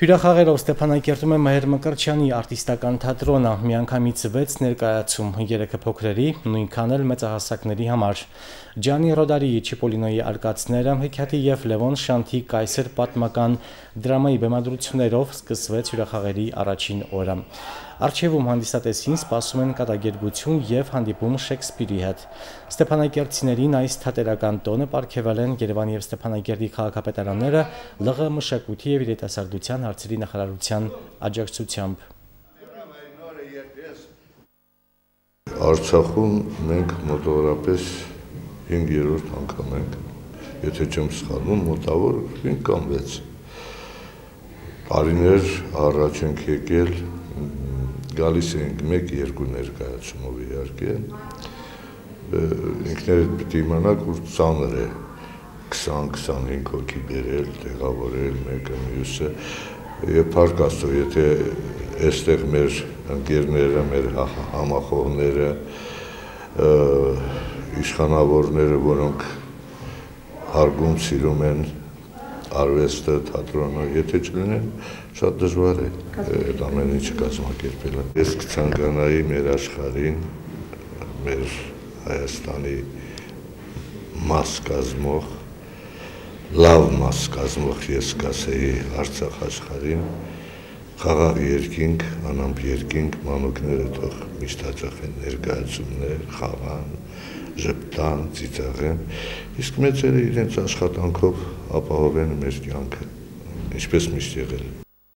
Հյուրախաղերով Ստեփանակերտում է Մհեր Մկրտչյանի արտիստական թատրոնը, միանգամից 6 ներկայացում, 3-ը փոքրերի, նույնքան էլ մեծահասակների համար։ Ջանի Ռոդարիի Չիպոլինոյի արկածները, Հեքիաթի եւ Լևոն Շանթի կայսեր պատմական դրամայի բեմադրություններով սկսվեց հյուրախաղերի առաջին օրը։ Արչևում հանդիսատեսին սպասում են կատակերգություն եւ հանդիպում Շեքսպիրի հետ։ Ստեփանակերտցիներին այս թատերական տոնը ապարգևել են Երևանի եւ Ստեփանակերտի քաղաքապետարանները ԼՂ մշակույթի եւ երիտասարդության հարցերի նախարարության աջակցությամբ։ Արցախում մենք մոտավորապես 5-րդ անգամ ենք, եթե չեմ սխալվում, մոտավոր 5 կամ 6 տարիներ առաջ ենք եկել, գալիս ենք 1-2 ներկայացումով իհարկե, ինքներդ պիտի իմանաք, որ ծանր է 20-25 հոգի բերել, տեղավորել մեկը մյուսը եւ փառք Աստծո, եթե այստեղ մեր ընկերները, մեր համախոհները, իշխանավորները, որոնք հարգում սիրում են արվեստը, թատրոնը, եթե չլինեն, շատ դժվար է այդ ամեն ինչը կազմակերպելը։ Ես կցանկանայի մեր աշխարհին, մեր Հայաստանի մաս կազմող լավ մաս կազմող ես կասեի Արցախ աշխարհին խաղաղ երկինք, անամպ երկինք, մանուկները թող միշտ հաճախեն ներկայացումներ, խաղան, ժպտան, ծիծաղեն, իսկ մեծերը իրենց աշխատանքով ապահովեն մեր կյանքը, ինչպես միշտ եղել։